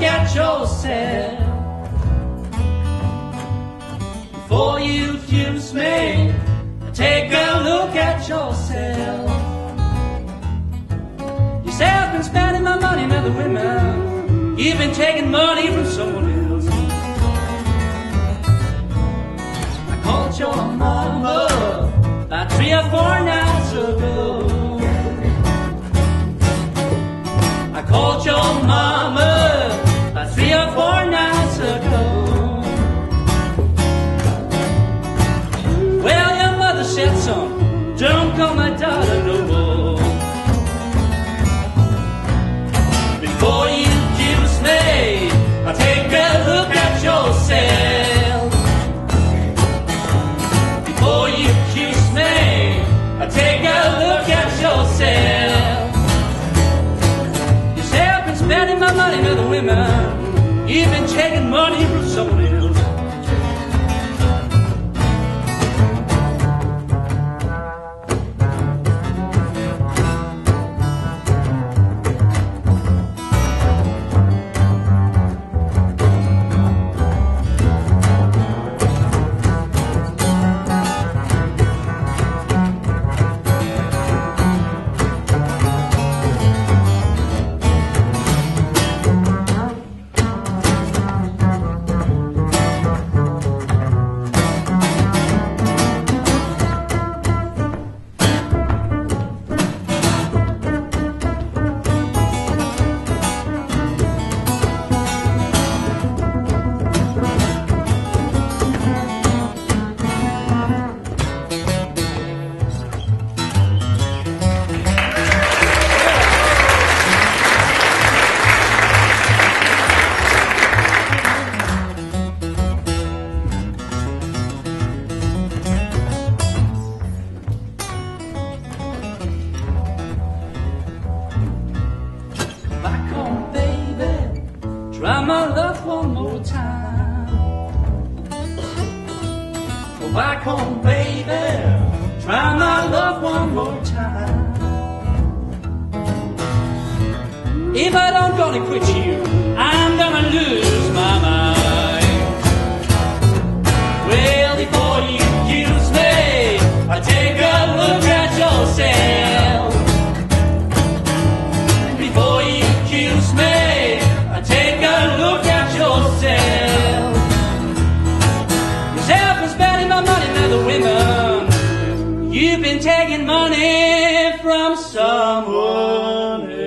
yourself. Before you accuse me, take a look at yourself. You say I've been spending my money on other women. You've been taking money from someone else. I called your mama about three or four nights ago. You've been taking money from someone Try my love one more time. Go back home, baby. Try my love one more time. If I don't gonna quit you, I'm gonna lose taking money from someone else.